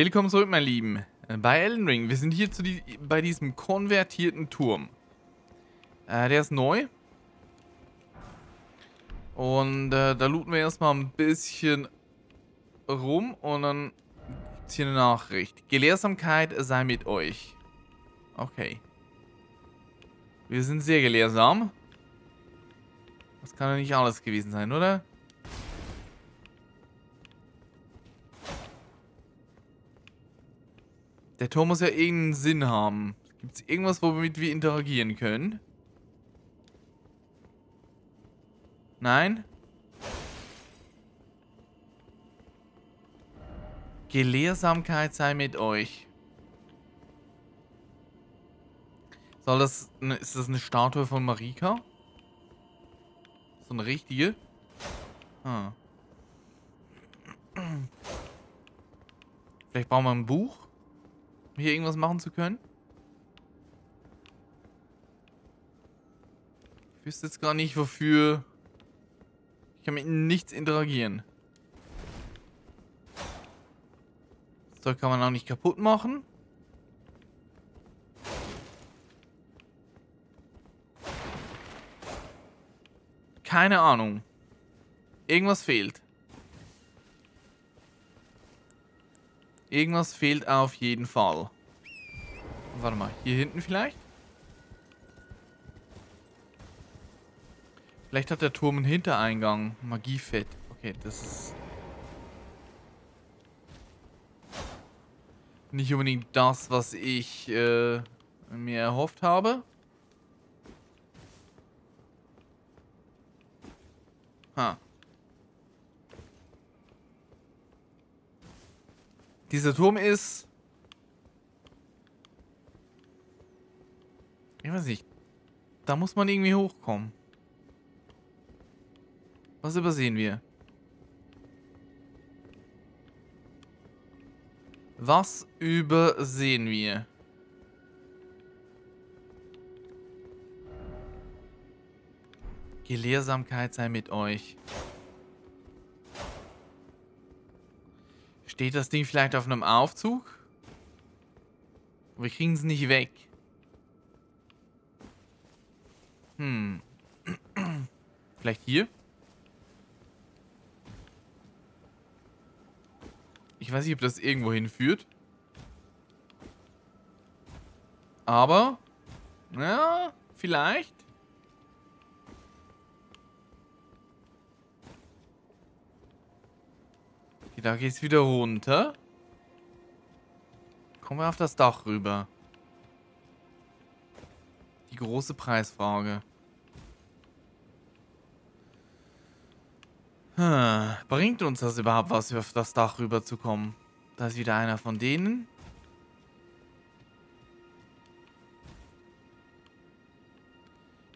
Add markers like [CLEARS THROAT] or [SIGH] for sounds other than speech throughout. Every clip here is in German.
Willkommen zurück, mein Lieben, bei Elden Ring. Wir sind hier zu die, bei diesem konvertierten Turm. Äh, der ist neu. Und äh, da looten wir erstmal ein bisschen rum und dann gibt es hier eine Nachricht. Gelehrsamkeit sei mit euch. Okay. Wir sind sehr gelehrsam. Das kann ja nicht alles gewesen sein, oder? Der Turm muss ja irgendeinen Sinn haben. Gibt es irgendwas, womit wir interagieren können? Nein? Gelehrsamkeit sei mit euch. Soll das... Ist das eine Statue von Marika? So eine richtige? Ah. Vielleicht brauchen wir ein Buch, hier irgendwas machen zu können. Ich wüsste jetzt gar nicht, wofür... Ich kann mit nichts interagieren. Das Zeug kann man auch nicht kaputt machen. Keine Ahnung. Irgendwas fehlt. Irgendwas fehlt auf jeden Fall. Warte mal, hier hinten vielleicht? Vielleicht hat der Turm einen Hintereingang. Magiefett. Okay, das ist... Nicht unbedingt das, was ich äh, mir erhofft habe. Ha. Dieser Turm ist... Ich weiß nicht. Da muss man irgendwie hochkommen. Was übersehen wir? Was übersehen wir? Gelehrsamkeit sei mit euch. Steht das Ding vielleicht auf einem Aufzug? Wir kriegen es nicht weg. Hm. [CLEARS THROAT] Vielleicht hier? Ich weiß nicht, ob das irgendwo hinführt. Aber, ja, vielleicht. Da geht's wieder runter. Kommen wir auf das Dach rüber. Die große Preisfrage. Hm, bringt uns das überhaupt was, auf das Dach rüber zu kommen? Da ist wieder einer von denen.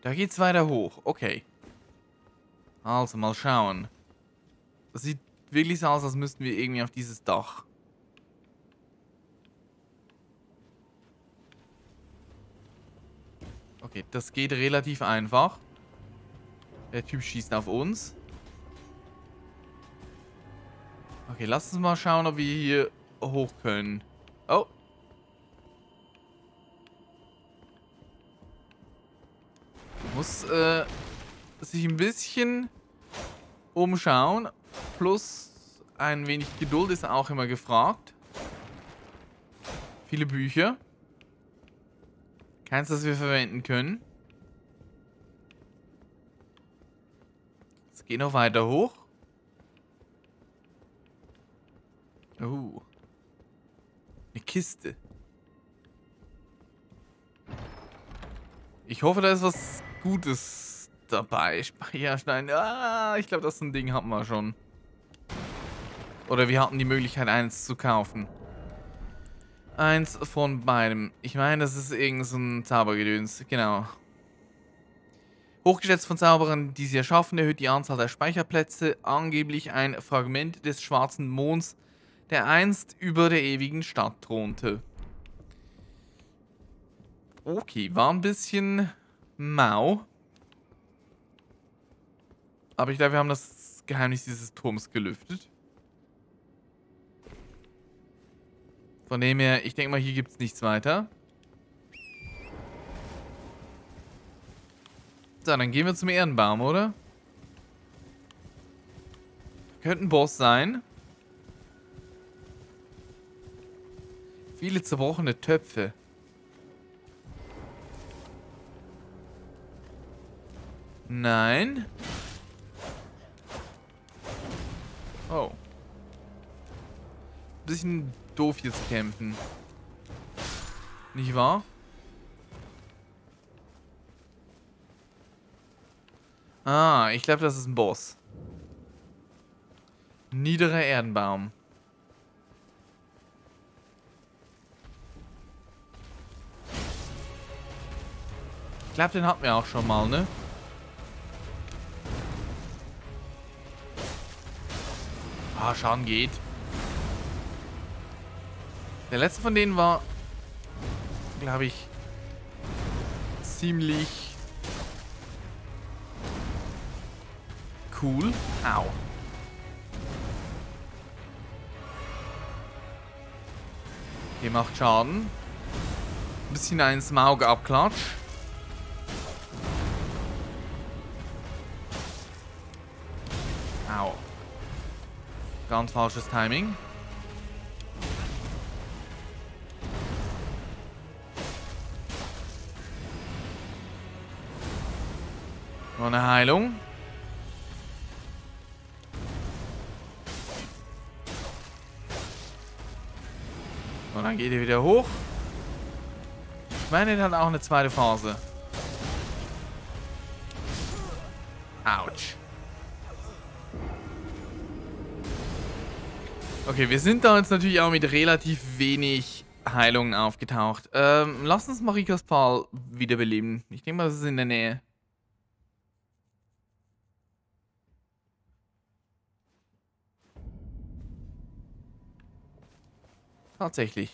Da geht's weiter hoch. Okay. Also, mal schauen. Das wirklich so aus, als müssten wir irgendwie auf dieses Dach. Okay, das geht relativ einfach. Der Typ schießt auf uns. Okay, lass uns mal schauen, ob wir hier hoch können. Oh. Muss äh, sich ein bisschen umschauen. Plus ein wenig Geduld ist auch immer gefragt. Viele Bücher. Keins, das wir verwenden können. Es geht noch weiter hoch. Oh. Eine Kiste. Ich hoffe, da ist was Gutes dabei. Speicherstein. Ah, ich glaube, das ist ein Ding hatten wir schon. Oder wir hatten die Möglichkeit, eins zu kaufen. Eins von beidem. Ich meine, das ist irgend so ein Zaubergedöns. Genau. Hochgeschätzt von Zauberern, die sie erschaffen, erhöht die Anzahl der Speicherplätze. Angeblich ein Fragment des schwarzen Monds, der einst über der ewigen Stadt thronte. Okay, war ein bisschen mau. Aber ich glaube, wir haben das Geheimnis dieses Turms gelüftet. Von dem her, ich denke mal, hier gibt es nichts weiter. So, dann gehen wir zum Ehrenbaum, oder? Könnte ein Boss sein. Viele zerbrochene Töpfe. Nein. Oh. Bisschen doof hier zu kämpfen. Nicht wahr? Ah, ich glaube, das ist ein Boss. Niederer Erdenbaum. Ich glaube, den hatten wir auch schon mal, ne? Ah, Schaden geht. Der letzte von denen war, glaube ich, ziemlich cool. Au. Hier macht Schaden. Ein bisschen ein Smaug abklatsch. Ganz falsches Timing. Noch eine Heilung. Und dann geht er wieder hoch. Ich meine, er hat auch eine zweite Phase. Autsch. Okay, wir sind da jetzt natürlich auch mit relativ wenig Heilungen aufgetaucht. Ähm, lass uns Marikas Pfahl wiederbeleben. Ich denke mal, das ist in der Nähe. Tatsächlich.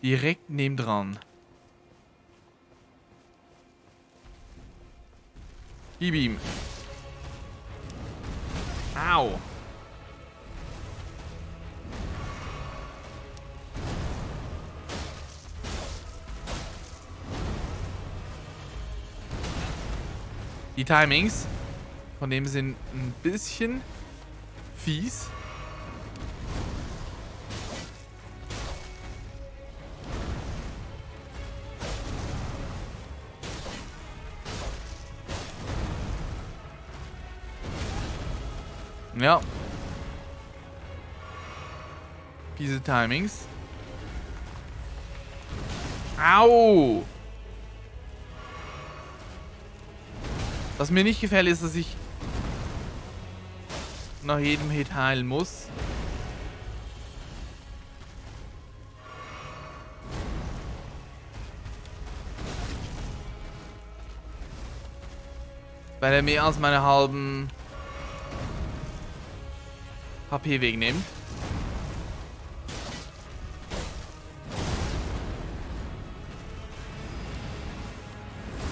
Direkt nebendran. Gib ihm. Au. Die Timings von dem sind ein bisschen fies. Ja. Diese Timings. Au! Was mir nicht gefällt, ist, dass ich nach jedem Hit heilen muss. Weil er mehr als meine halben HP wegnimmt.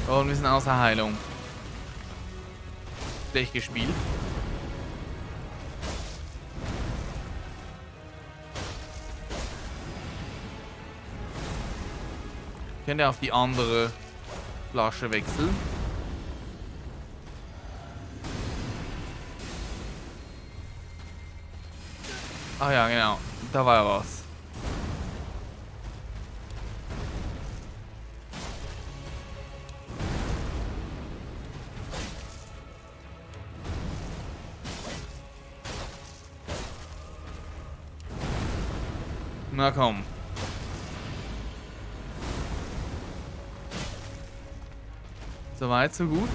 Und wir sind außer Heilung schlecht gespielt. Ich könnte auf die andere Flasche wechseln. Ach ja, genau. Da war ja was. Na komm. So weit, so gut.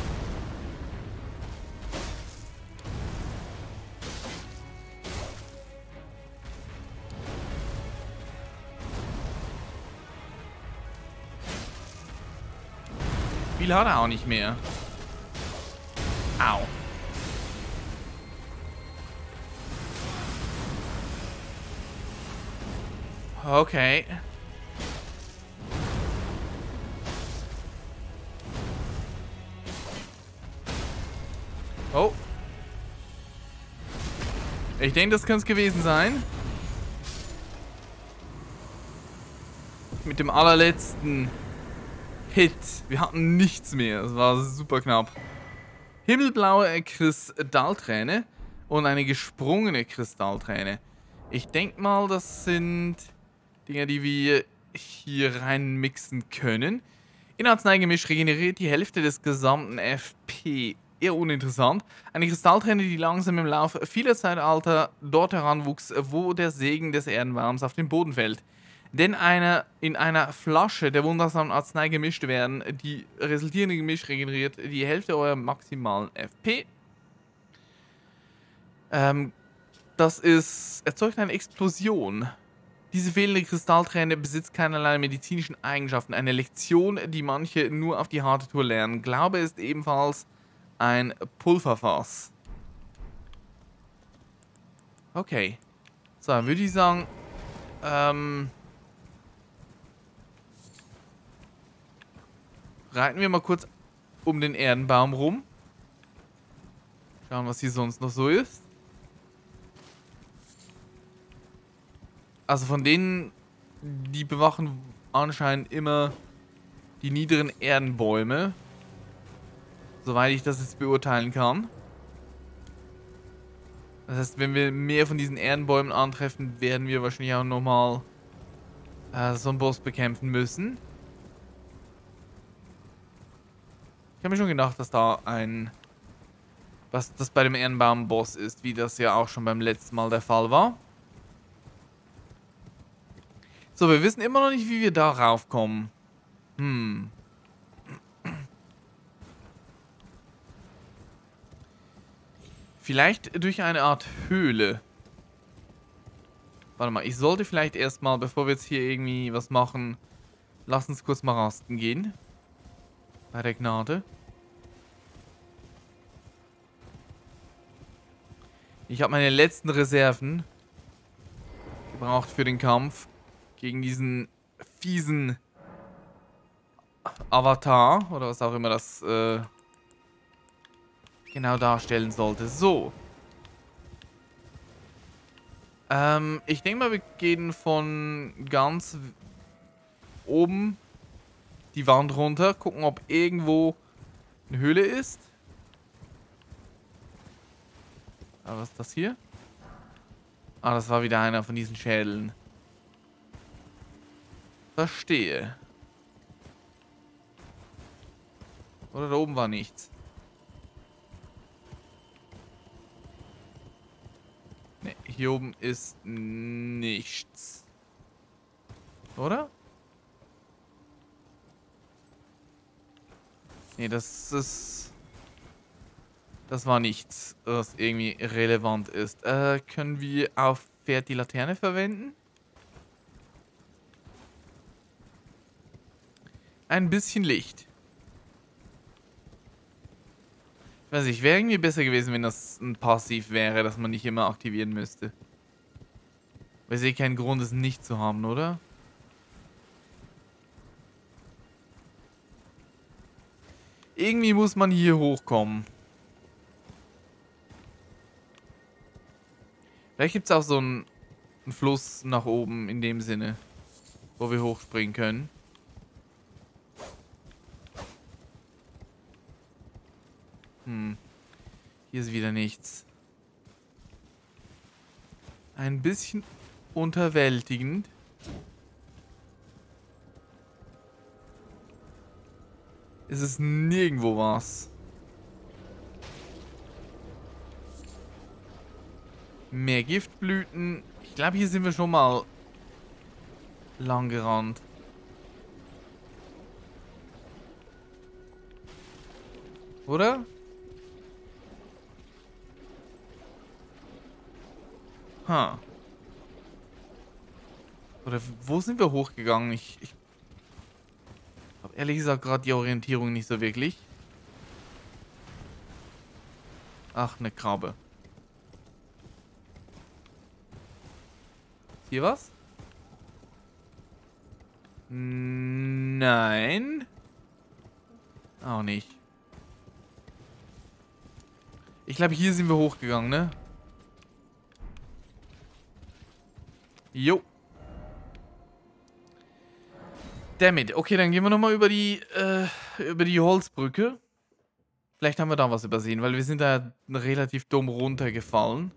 Viel hat er auch nicht mehr. Au. Okay. Oh. Ich denke, das könnte es gewesen sein. mit dem allerletzten Hit. Wir hatten nichts mehr. Es war super knapp. Himmelblaue Kristallträne und eine gesprungene Kristallträne. Ich denke mal, das sind Dinge, die wir hier reinmixen können. In Arzneigemisch regeneriert die Hälfte des gesamten FP. Eher uninteressant. Eine Kristallträne, die langsam im Laufe vieler Zeitalter dort heranwuchs, wo der Segen des Erdenwarms auf den Boden fällt. Denn eine, in einer Flasche der wundersamen Arznei gemischt werden, die resultierende Gemisch regeneriert die Hälfte eurer maximalen FP. Ähm, das ist, erzeugt eine Explosion. Diese fehlende Kristallträne besitzt keinerlei medizinischen Eigenschaften. Eine Lektion, die manche nur auf die harte Tour lernen. Glaube ist ebenfalls ein Pulverfass. Okay. So, dann würde ich sagen, ähm, reiten wir mal kurz um den Erdenbaum rum. Schauen, was hier sonst noch so ist. Also von denen, die bewachen anscheinend immer die niederen Erdenbäume. Soweit ich das jetzt beurteilen kann. Das heißt, wenn wir mehr von diesen Erdenbäumen antreffen, werden wir wahrscheinlich auch nochmal äh, so einen Boss bekämpfen müssen. Ich habe mir schon gedacht, dass da ein... Was das bei dem Ehrenbaum-Boss ist, wie das ja auch schon beim letzten Mal der Fall war. So, wir wissen immer noch nicht, wie wir da raufkommen. Hm. Vielleicht durch eine Art Höhle. Warte mal, ich sollte vielleicht erstmal, bevor wir jetzt hier irgendwie was machen, lass uns kurz mal rasten gehen. Bei der Gnade. Ich habe meine letzten Reserven gebraucht für den Kampf gegen diesen fiesen Avatar oder was auch immer das äh, genau darstellen sollte. So. Ähm, ich denke mal, wir gehen von ganz oben die Wand runter, gucken, ob irgendwo eine Höhle ist. Ah, was ist das hier? Ah, das war wieder einer von diesen Schädeln. Verstehe. Oder da oben war nichts. Ne, hier oben ist nichts. Oder? Ne, das ist... Das war nichts, was irgendwie relevant ist. Äh, können wir auf Pferd die Laterne verwenden? ein bisschen Licht. Ich weiß nicht, wäre irgendwie besser gewesen, wenn das ein Passiv wäre, dass man nicht immer aktivieren müsste. Weil ich sehe keinen Grund, es nicht zu haben, oder? Irgendwie muss man hier hochkommen. Vielleicht gibt es auch so einen, einen Fluss nach oben in dem Sinne, wo wir hochspringen können. Hm. Hier ist wieder nichts. Ein bisschen unterwältigend. Es ist nirgendwo was. Mehr Giftblüten. Ich glaube, hier sind wir schon mal lang gerannt. Oder? Ha. Oder wo sind wir hochgegangen? Ich, ich ehrlich gesagt gerade die Orientierung nicht so wirklich. Ach, eine Krabbe. Hier was? Nein. Auch nicht. Ich glaube, hier sind wir hochgegangen, ne? Jo. Damit. Okay, dann gehen wir nochmal über die, äh, über die Holzbrücke. Vielleicht haben wir da was übersehen, weil wir sind da relativ dumm runtergefallen.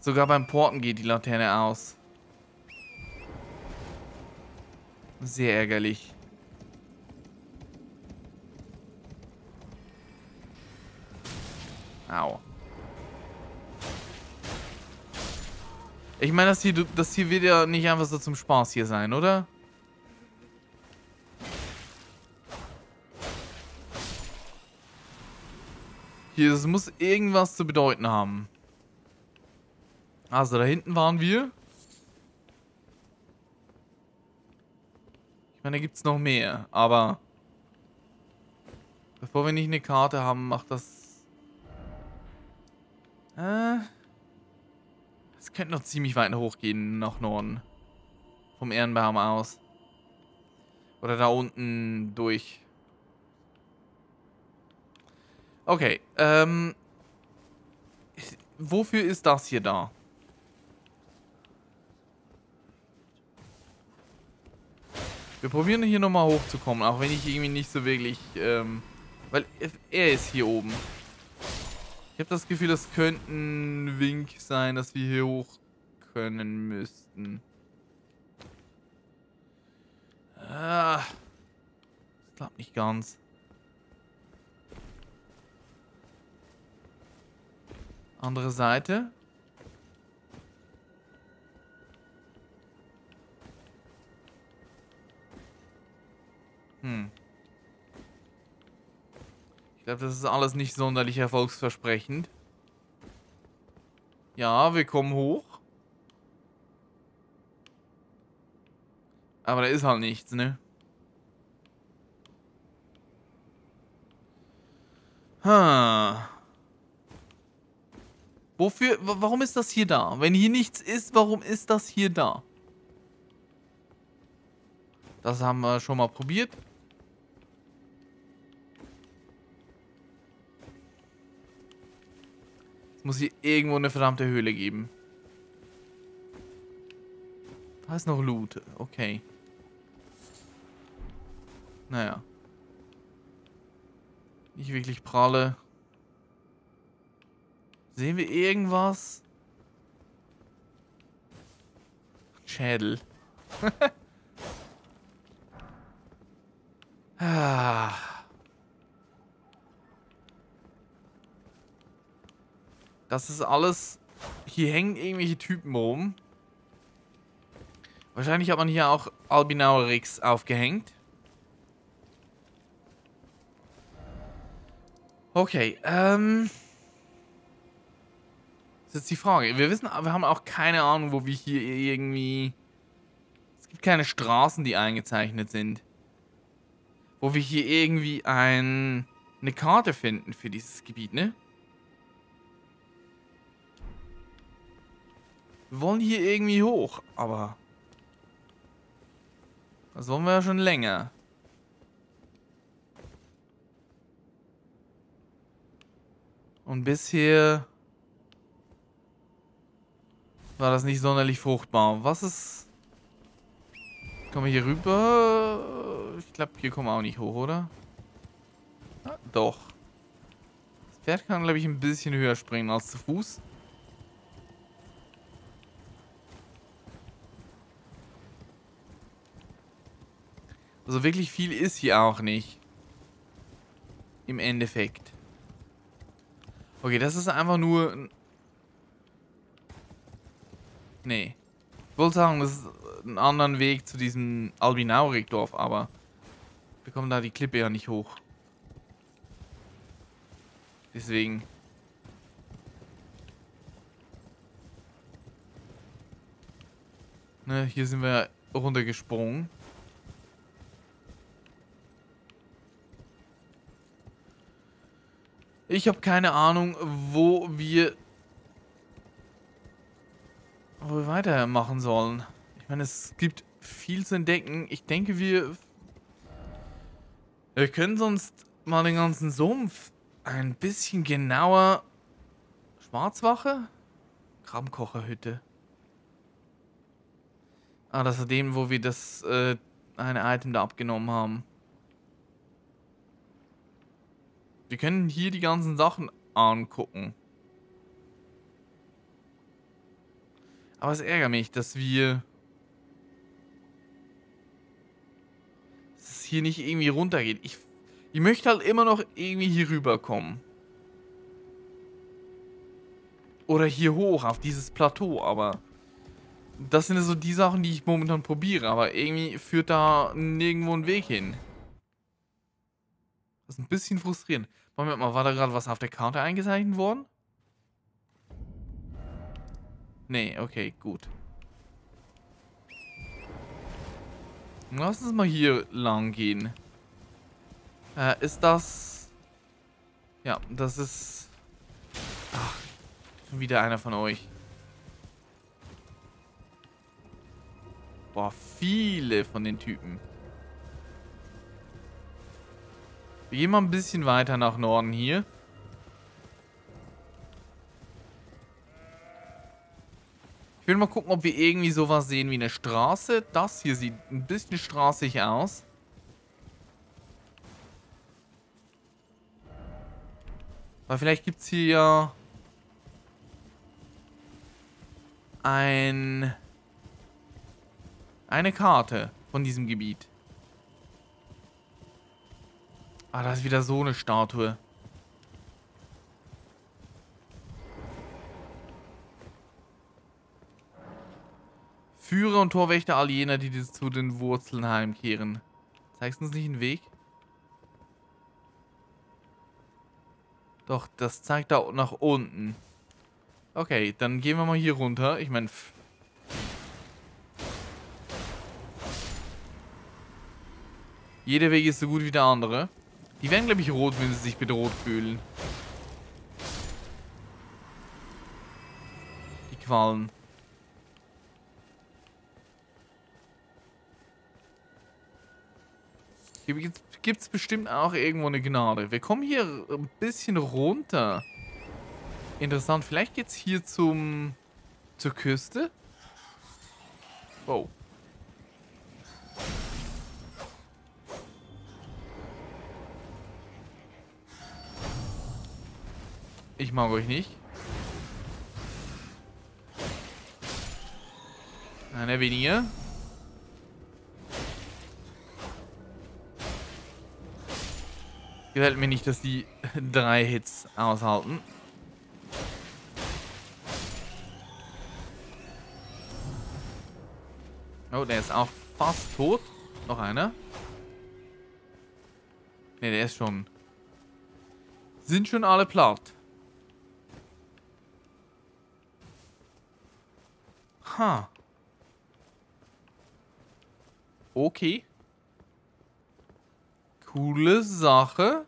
Sogar beim Porten geht die Laterne aus. Sehr ärgerlich. Au. Ich meine, das hier, das hier wird ja nicht einfach so zum Spaß hier sein, oder? Hier, das muss irgendwas zu bedeuten haben. Also, da hinten waren wir. Ich meine, da gibt es noch mehr, aber... Bevor wir nicht eine Karte haben, macht das... Äh... Es könnte noch ziemlich weit hochgehen nach Norden. Vom Ehrenbaum aus. Oder da unten durch. Okay, ähm... Wofür ist das hier da? Wir probieren hier nochmal hochzukommen, auch wenn ich irgendwie nicht so wirklich, ähm... Weil er ist hier oben. Ich habe das Gefühl, das könnte ein Wink sein, dass wir hier hoch können müssten. Ah, das klappt nicht ganz. Andere Seite. Hm. Ich glaube, das ist alles nicht sonderlich erfolgsversprechend. Ja, wir kommen hoch. Aber da ist halt nichts, ne? Ha. Wofür, warum ist das hier da? Wenn hier nichts ist, warum ist das hier da? Das haben wir schon mal probiert. Muss hier irgendwo eine verdammte Höhle geben. Da ist noch Loot. Okay. Naja. Nicht wirklich pralle. Sehen wir irgendwas? Schädel. [LAUGHS] ah. Das ist alles... Hier hängen irgendwelche Typen rum. Wahrscheinlich hat man hier auch Albinaurix aufgehängt. Okay, ähm... Das ist jetzt die Frage. Wir wissen, wir haben auch keine Ahnung, wo wir hier irgendwie... Es gibt keine Straßen, die eingezeichnet sind. Wo wir hier irgendwie ein, eine Karte finden für dieses Gebiet, ne? Wollen hier irgendwie hoch, aber... Das wollen wir ja schon länger. Und bisher war das nicht sonderlich fruchtbar. Was ist... Kommen wir hier rüber? Ich glaube, hier kommen wir auch nicht hoch, oder? Ah, doch. Das Pferd kann, glaube ich, ein bisschen höher springen als zu Fuß. Also wirklich viel ist hier auch nicht. Im Endeffekt. Okay, das ist einfach nur... Nee. Ich wollte sagen, das ist ein anderer Weg zu diesem Albinaurik-Dorf, aber... Wir kommen da die Klippe ja nicht hoch. Deswegen... Ne, hier sind wir runtergesprungen. Ich habe keine Ahnung, wo wir, wo wir weitermachen sollen. Ich meine, es gibt viel zu entdecken. Ich denke, wir, wir können sonst mal den ganzen Sumpf ein bisschen genauer... Schwarzwache? Krabbenkocherhütte. Ah, das ist dem, wo wir das äh, eine Item da abgenommen haben. Wir können hier die ganzen Sachen angucken. Aber es ärgert mich, dass wir... Dass es hier nicht irgendwie runtergeht. Ich, ich möchte halt immer noch irgendwie hier rüberkommen. Oder hier hoch, auf dieses Plateau, aber... Das sind so die Sachen, die ich momentan probiere, aber irgendwie führt da nirgendwo ein Weg hin. Das ist ein bisschen frustrierend. Moment mal, war da gerade was auf der Karte eingezeichnet worden? Nee, okay, gut. Lass uns mal hier lang gehen. Äh, ist das... Ja, das ist... Ach, schon wieder einer von euch. Boah, viele von den Typen. Wir gehen mal ein bisschen weiter nach Norden hier. Ich will mal gucken, ob wir irgendwie sowas sehen wie eine Straße. Das hier sieht ein bisschen straßig aus. Weil vielleicht gibt es hier ja ein eine Karte von diesem Gebiet. Ah, da ist wieder so eine Statue. Führer und Torwächter all jener, die zu den Wurzeln heimkehren. Zeigst du uns nicht einen Weg? Doch, das zeigt da nach unten. Okay, dann gehen wir mal hier runter. Ich meine, jeder Weg ist so gut wie der andere. Die werden, glaube ich, rot, wenn sie sich bedroht fühlen. Die Qualen. Hier gibt es bestimmt auch irgendwo eine Gnade. Wir kommen hier ein bisschen runter. Interessant. Vielleicht geht es hier zum... zur Küste? Wow. Ich mag euch nicht. Einer weniger. Gefällt mir nicht, dass die [LAUGHS] drei Hits aushalten. Oh, der ist auch fast tot. Noch einer. Ne, der ist schon... Sind schon alle platt. Ha. Okay. Coole Sache.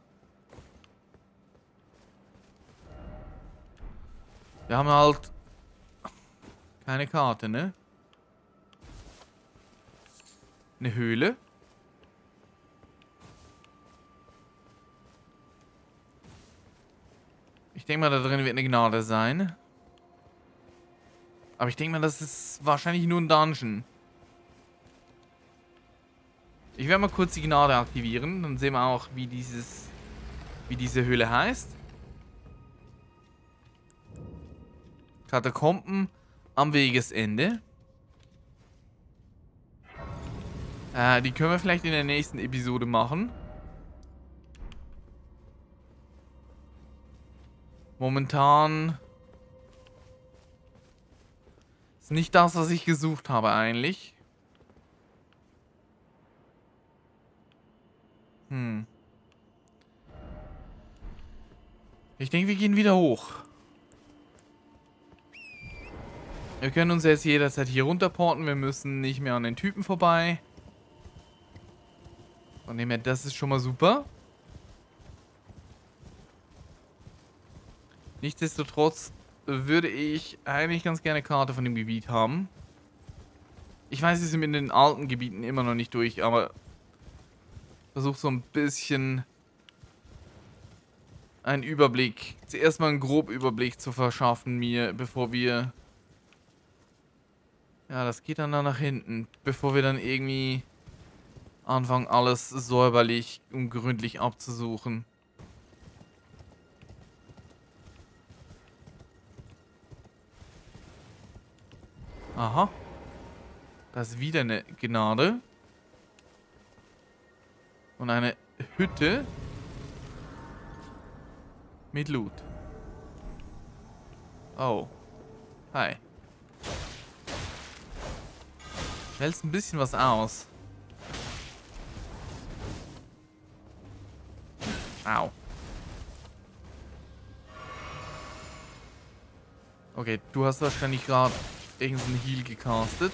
Wir haben halt keine Karte, ne? Eine Höhle. Ich denke mal, da drin wird eine Gnade sein. Aber ich denke mal, das ist wahrscheinlich nur ein Dungeon. Ich werde mal kurz die Gnade aktivieren. Dann sehen wir auch, wie dieses, wie diese Höhle heißt. Katakomben am Wegesende. Äh, die können wir vielleicht in der nächsten Episode machen. Momentan ist nicht das, was ich gesucht habe eigentlich. Hm. Ich denke, wir gehen wieder hoch. Wir können uns jetzt jederzeit hier runterporten. Wir müssen nicht mehr an den Typen vorbei. Von dem her, das ist schon mal super. Nichtsdestotrotz würde ich eigentlich ganz gerne Karte von dem Gebiet haben. Ich weiß, sie sind in den alten Gebieten immer noch nicht durch, aber versuche so ein bisschen einen Überblick, zuerst mal einen groben Überblick zu verschaffen mir, bevor wir Ja, das geht dann da nach hinten, bevor wir dann irgendwie anfangen, alles säuberlich und gründlich abzusuchen. Aha. Das ist wieder eine Gnade. Und eine Hütte. Mit Loot. Oh. Hi. Hältst ein bisschen was aus. Au. Okay, du hast wahrscheinlich gerade irgendeinen Heal gecastet.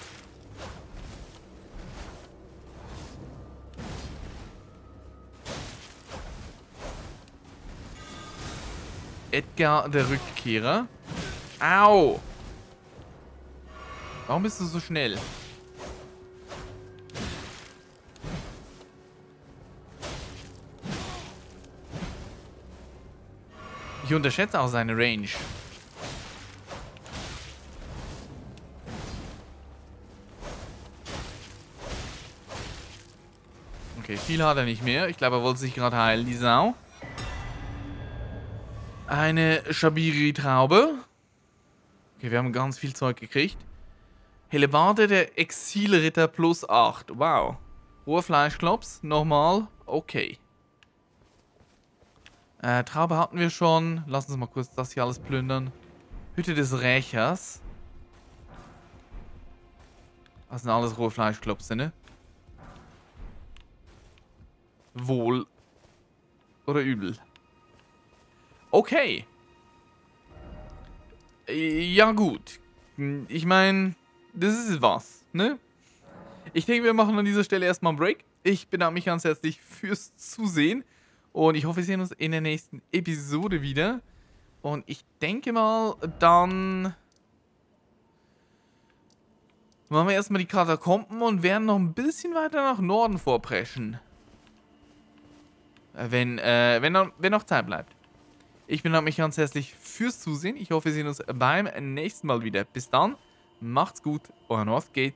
Edgar der Rückkehrer. Au! Warum bist du so schnell? Ich unterschätze auch seine Range. Viel hat er nicht mehr. Ich glaube, er wollte sich gerade heilen, die Sau. Eine Shabiri-Traube. Okay, wir haben ganz viel Zeug gekriegt. Hellebarde der Exilritter plus 8. Wow. Hoher Fleischklops. Nochmal. Okay. Äh, Traube hatten wir schon. Lass uns mal kurz das hier alles plündern. Hütte des Rächers. Das sind alles rohe Fleischklopse, ne? Wohl oder übel. Okay. Ja gut. Ich meine, das ist was, ne? Ich denke, wir machen an dieser Stelle erstmal einen Break. Ich bedanke mich ganz herzlich fürs Zusehen. Und ich hoffe, wir sehen uns in der nächsten Episode wieder. Und ich denke mal, dann machen wir erstmal die Katakomben und werden noch ein bisschen weiter nach Norden vorpreschen. Wenn, äh, wenn, noch, wenn noch Zeit bleibt. Ich bedanke mich ganz herzlich fürs Zusehen. Ich hoffe, wir sehen uns beim nächsten Mal wieder. Bis dann, macht's gut, euer Northgate.